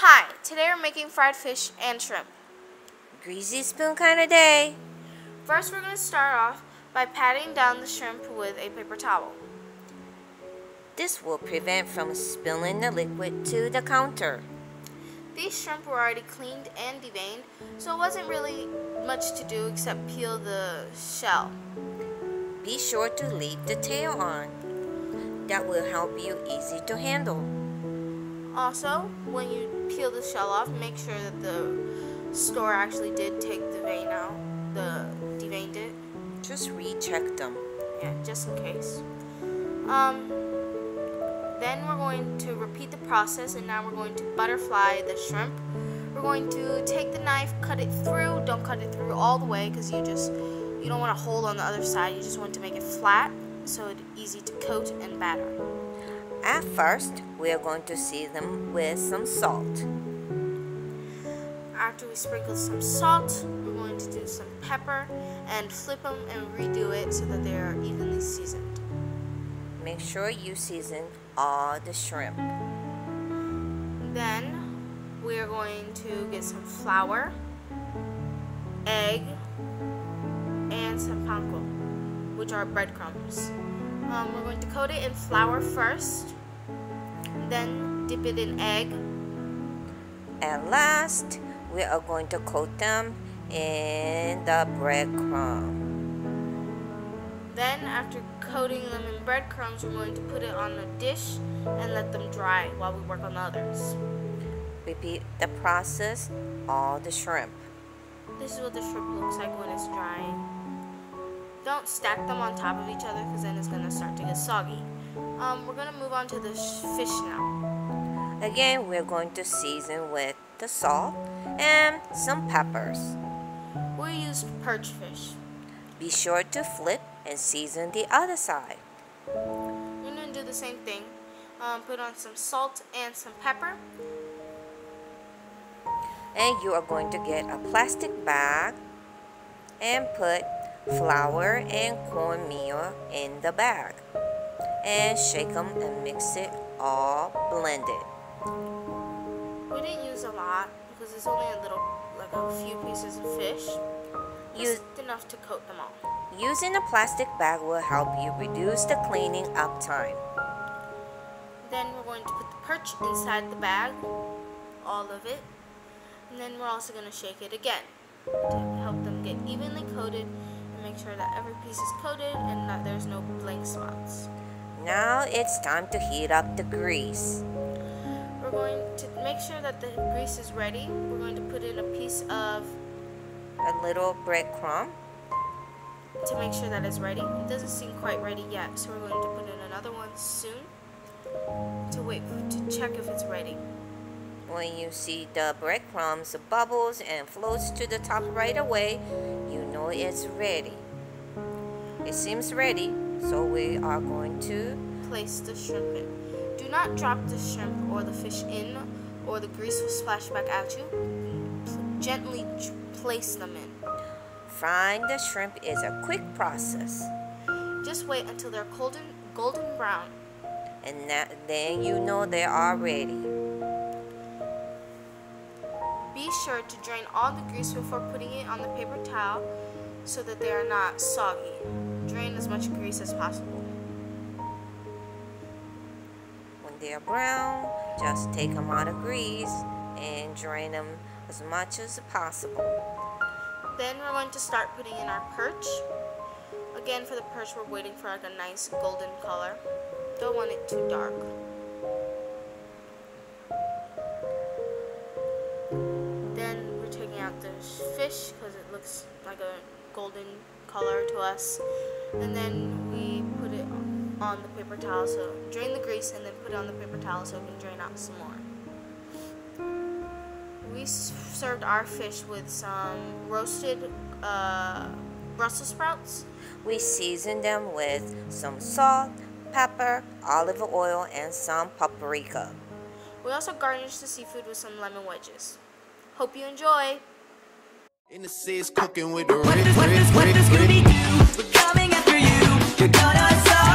Hi, today we're making fried fish and shrimp. Greasy spoon kind of day. First, we're going to start off by patting down the shrimp with a paper towel. This will prevent from spilling the liquid to the counter. These shrimp were already cleaned and deveined, so it wasn't really much to do except peel the shell. Be sure to leave the tail on. That will help you easy to handle. Also, when you peel the shell off, make sure that the store actually did take the vein out, the deveined it. Just recheck them. Yeah, just in case. Um, then we're going to repeat the process and now we're going to butterfly the shrimp. We're going to take the knife, cut it through. Don't cut it through all the way because you just, you don't want to hold on the other side. You just want to make it flat so it's easy to coat and batter. At first, we are going to season them with some salt. After we sprinkle some salt, we're going to do some pepper and flip them and redo it so that they are evenly seasoned. Make sure you season all the shrimp. Then we are going to get some flour, egg, and some panko, which are breadcrumbs. Um, we're going to coat it in flour first, then dip it in egg. And last, we are going to coat them in the breadcrumb. Then after coating them in breadcrumbs, we're going to put it on a dish and let them dry while we work on the others. Repeat the process, all the shrimp. This is what the shrimp looks like when it's drying. Don't stack them on top of each other because then it's going to start to get soggy. Um, we're going to move on to the fish now. Again, we're going to season with the salt and some peppers. We used perch fish. Be sure to flip and season the other side. We're going to do the same thing. Um, put on some salt and some pepper. And you are going to get a plastic bag and put flour and cornmeal in the bag. And shake them and mix it all blended. We didn't use a lot because it's only a little, like a few pieces of fish. Use enough to coat them all. Using a plastic bag will help you reduce the cleaning up time. Then we're going to put the perch inside the bag, all of it. And then we're also going to shake it again to help them get evenly coated make sure that every piece is coated and that there's no blank spots. Now it's time to heat up the grease. We're going to make sure that the grease is ready. We're going to put in a piece of a little breadcrumb to make sure that it's ready. It doesn't seem quite ready yet, so we're going to put in another one soon to wait to check if it's ready. When you see the breadcrumbs bubbles and floats to the top right away, it's ready. It seems ready, so we are going to place the shrimp in. Do not drop the shrimp or the fish in or the grease will splash back at you. Gently place them in. Frying the shrimp is a quick process. Just wait until they're golden, golden brown. And that, then you know they are ready. Be sure to drain all the grease before putting it on the paper towel so that they are not soggy. Drain as much grease as possible. When they are brown, just take them out of grease and drain them as much as possible. Then we're going to start putting in our perch. Again, for the perch, we're waiting for like a nice golden color. Don't want it too dark. Fish because it looks like a golden color to us. And then we put it on the paper towel. So drain the grease and then put it on the paper towel so it can drain out some more we served our fish with some roasted uh, Brussels sprouts. We seasoned them with some salt, pepper, olive oil, and some paprika. We also garnished the seafood with some lemon wedges. Hope you enjoy! In the seas cooking with the what does, what does, what does Scooby do? We're coming after you. You're gonna